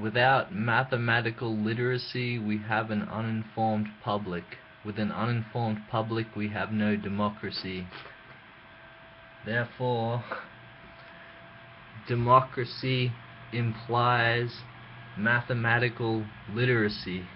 Without mathematical literacy we have an uninformed public. With an uninformed public we have no democracy. Therefore, democracy implies mathematical literacy.